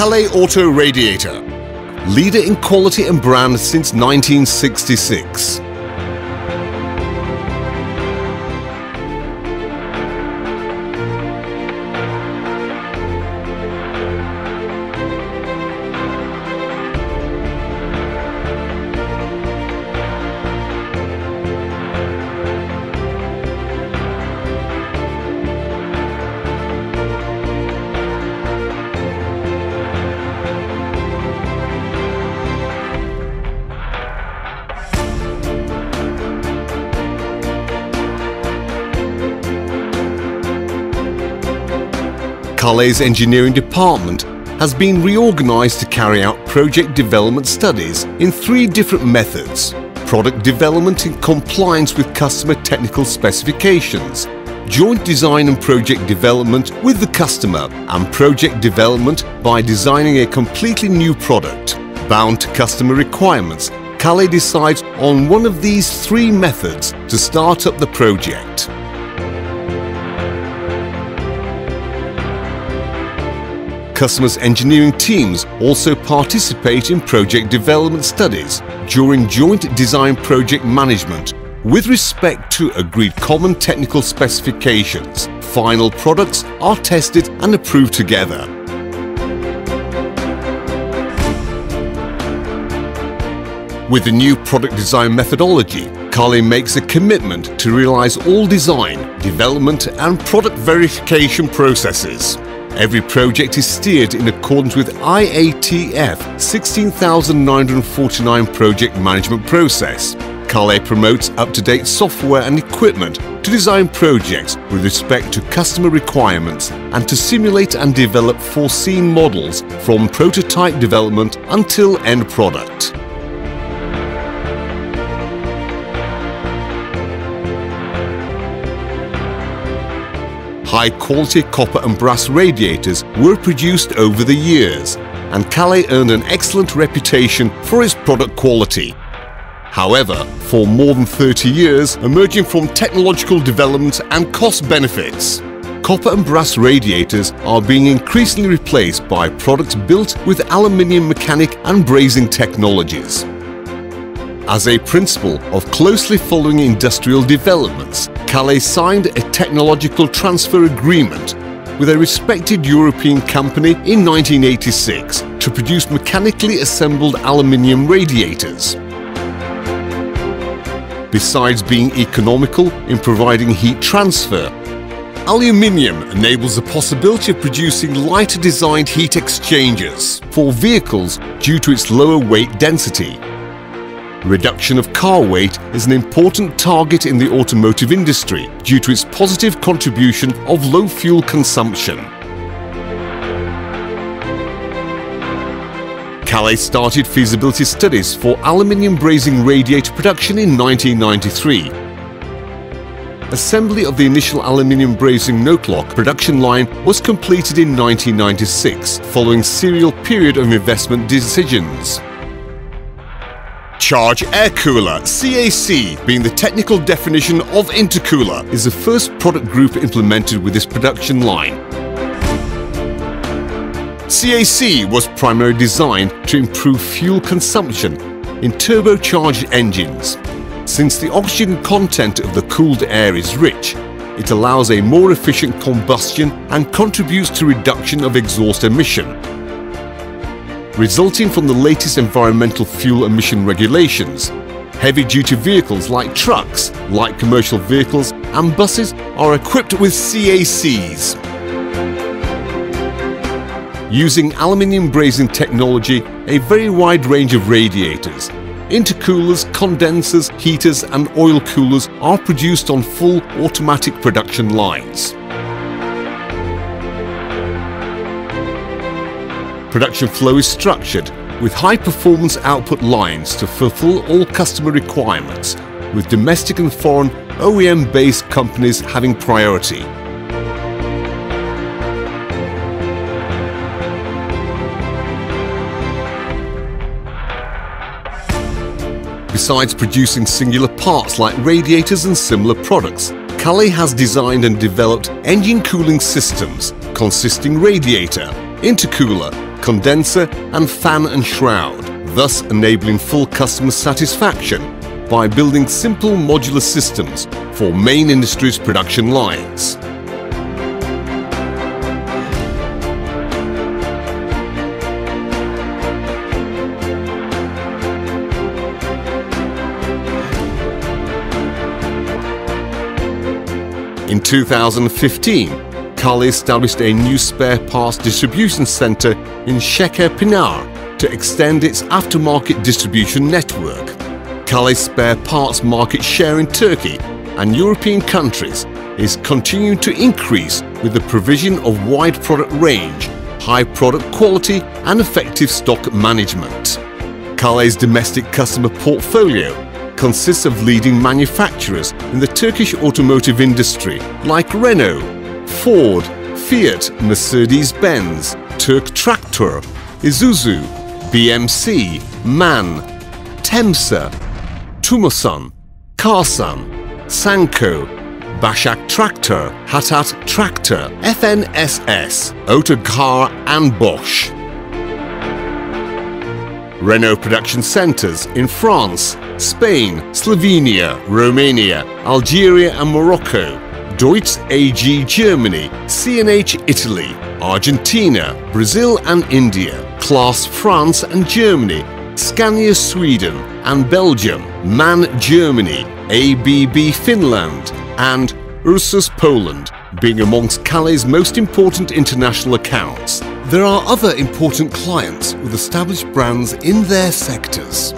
Kale Auto Radiator, leader in quality and brand since 1966. Kale's engineering department has been reorganized to carry out project development studies in three different methods. Product development in compliance with customer technical specifications, joint design and project development with the customer, and project development by designing a completely new product. Bound to customer requirements, Kale decides on one of these three methods to start up the project. Customers' engineering teams also participate in project development studies during joint design project management with respect to agreed common technical specifications. Final products are tested and approved together. With the new product design methodology, Kale makes a commitment to realise all design, development and product verification processes. Every project is steered in accordance with IATF 16949 project management process. Kale promotes up-to-date software and equipment to design projects with respect to customer requirements and to simulate and develop foreseen models from prototype development until end product. High-quality copper and brass radiators were produced over the years, and Kale earned an excellent reputation for its product quality. However, for more than 30 years, emerging from technological development and cost benefits, copper and brass radiators are being increasingly replaced by products built with aluminium mechanic and brazing technologies. As a principle of closely following industrial developments, Kale signed a technological transfer agreement with a respected European company in 1986 to produce mechanically assembled aluminium radiators. Besides being economical in providing heat transfer, Aluminium enables the possibility of producing lighter designed heat exchangers for vehicles due to its lower weight density Reduction of car weight is an important target in the automotive industry due to its positive contribution of low fuel consumption. Kale started feasibility studies for aluminium brazing radiator production in 1993. Assembly of the initial aluminium brazing Nocolok production line was completed in 1996 following serial period of investment decisions. Charge Air Cooler, CAC, being the technical definition of intercooler, is the first product group implemented with this production line. CAC was primarily designed to improve fuel consumption in turbocharged engines. Since the oxygen content of the cooled air is rich, it allows a more efficient combustion and contributes to reduction of exhaust emission resulting from the latest environmental fuel emission regulations. Heavy-duty vehicles like trucks, light commercial vehicles and buses are equipped with CACs. Using aluminium brazing technology, a very wide range of radiators, intercoolers, condensers, heaters and oil coolers are produced on full automatic production lines. Production flow is structured with high-performance output lines to fulfill all customer requirements, with domestic and foreign OEM-based companies having priority. Besides producing singular parts like radiators and similar products, Kale has designed and developed engine cooling systems consisting radiator, intercooler, condenser and fan and shroud, thus enabling full customer satisfaction by building simple modular systems for main industries production lines. In 2015, Kale established a new spare parts distribution centre in Şeker Pınar to extend its aftermarket distribution network. Kale's spare parts market share in Turkey and European countries is continuing to increase with the provision of wide product range, high product quality and effective stock management. Kale's domestic customer portfolio consists of leading manufacturers in the Turkish automotive industry like Renault, Ford, Fiat, Mercedes-Benz, Turk Traktör, Isuzu, BMC, MAN, Temsa, Tumosan, Karsan, Sanko, Başak Traktör, Hattat Traktör, FNSS, Otokar and Bosch. Renault production centres in France, Spain, Slovenia, Romania, Algeria and Morocco, Deutz AG Germany, CNH Italy, Argentina, Brazil and India, Claas France and Germany, Scania Sweden and Belgium, MAN Germany, ABB Finland and Ursus Poland being amongst Kale's most important international accounts. There are other important clients with established brands in their sectors.